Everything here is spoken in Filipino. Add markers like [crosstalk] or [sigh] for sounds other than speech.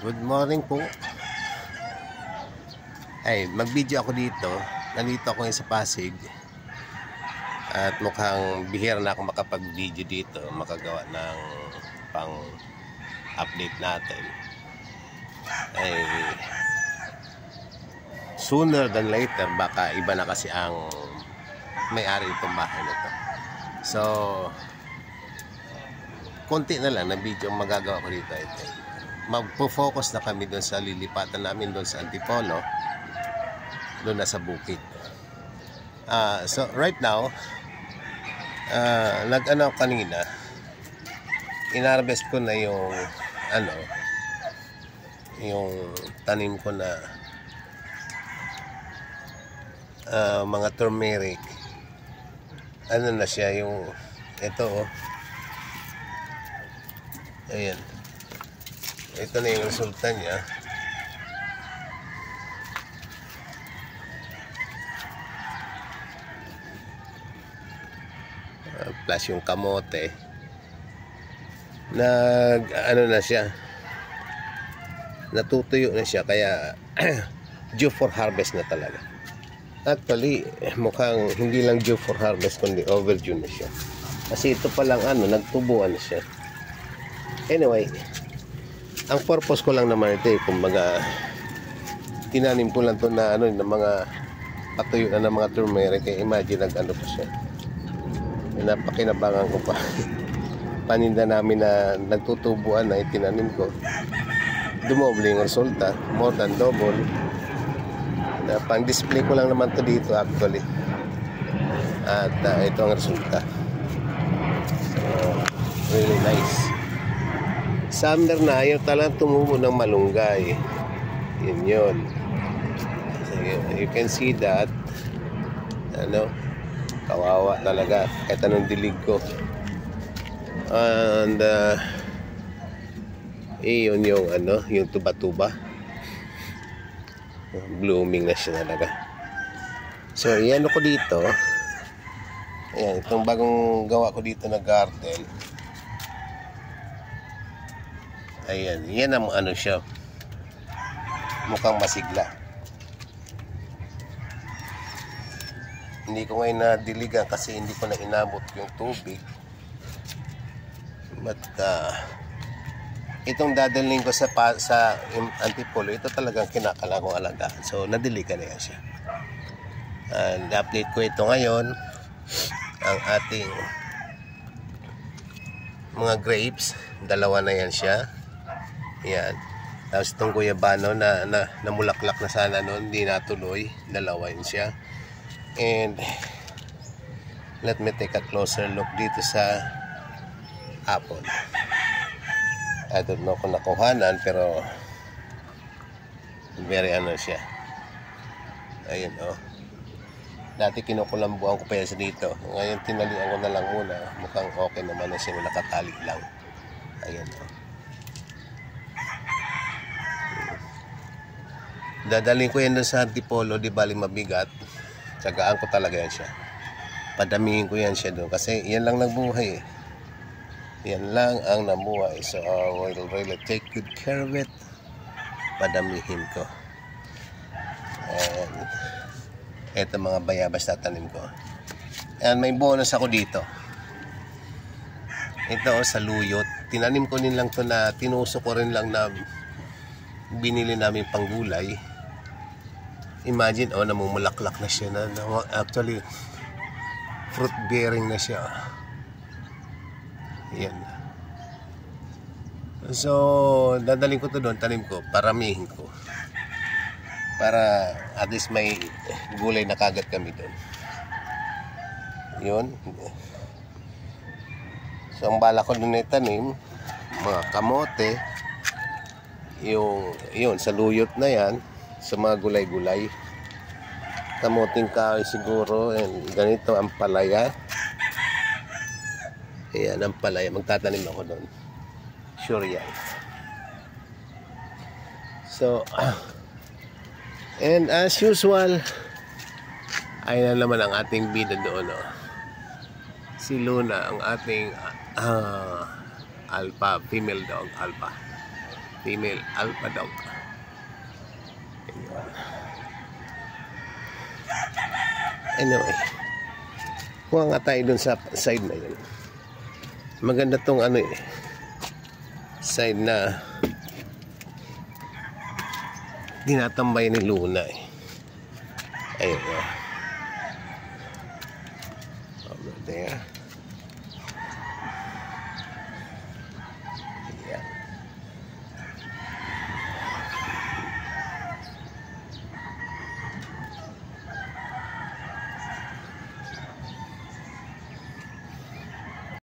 Good morning po. Ay, mag-video ako dito. Nandito ako sa Pasig. At mukhang bihira na ako makapag-video dito. Makagawa ng pang update natin. Ay, sooner than later, baka iba na kasi ang may-ari itong bahay na to. So, konti na lang na video magagawa ko dito. Ito. Magpo-focus na kami doon sa lilipatan namin doon sa Antipolo. Doon na sa bukid. Uh, so, right now, uh, nag-ano kanina, inarbest ko na yung ano, yung tanim ko na uh, mga turmeric ano na siya yung ito oh ayan ito na yung resulta niya. Uh, plus yung kamote. Nag ano na siya? Natutuyo na siya kaya [clears throat] due for harvest na talaga. Actually mukhang hindi lang due for harvest kundi overdue na siya. Kasi ito pa lang ano nagtubuan siya. Anyway ang purpose ko lang naman ito eh kumbaga tinanim ko lang to na ano ng mga patuyo na ng mga turmeric kaya imagine nag ano pa siya. Napakinabangan ko pa. [laughs] Paninda namin na nagtutubuan na itinanim ko. Dumoble yung resulta more than double. Na pang display ko lang naman to dito actually. At uh, ito ang resulta. So really nice summer na yun talagang tumubo ng malunggay. Yun yun. You can see that. Ano? Kawawa talaga. Kahit anong dilig ko. And uh, eh yun yung ano yung tuba-tuba. Blooming na siya talaga. So yan ko dito. Ayan itong bagong gawa ko dito na garden ayan yan ang ano siya. Mukhang masigla. Hindi ko ngayon nadiligan kasi hindi ko na inabot yung tubig. But uh, itong dadalhin ko sa sa antipolo ito talagang kinakala kong alagaan. So nadiligan na yan siya. And update ko ito ngayon ang ating mga grapes. Dalawa na yan siya yan. Tapos itong guyabano na, na namulaklak na sana noon hindi natuloy. Dalawa siya. And let me take a closer look dito sa apple. I don't know kung nakuhanan pero very ano siya. Ayun oh. Dati kinukulambuan ko pa yan dito. Ngayon tinalian ko na lang muna. Mukhang okay naman na siya nakatali lang. Ayun oh dadalhin ko yan sa antipolo di bali mabigat. Tsagaan ko talaga yan siya. Padamihin ko yan siya doon kasi yan lang nagbuhay eh. Yan lang ang namuhay so I will really take good care of it. Padamihin ko. And eto mga bayabas tatanim ko. And may bonus ako dito. Ito oh, sa luyot. Tinanim ko din lang to na tinuso ko rin lang na binili namin panggulay imagine oh namumulaklak na siya na, na actually fruit bearing na siya. Yan. So dadaling ko to doon tanim ko paramihin ko. Para at least may gulay na kagat kami doon. Yun. So ang bala ko doon itanim mga kamote yung yun sa luyot na yan sa mga gulay-gulay. Kamuting kahoy siguro and ganito ang palaya. Ayan ang palaya. Magtatanim ako doon. Sure yan. So [clears throat] and as usual ay na naman ang ating bida doon oh. si Luna ang ating uh, alpha female dog alpha. Female alpha dog. Anyway. Kuha nga tayo dun sa side na yun. Maganda tong ano eh. Side na dinatambay ni Luna eh. Ayun. Oh. Over there.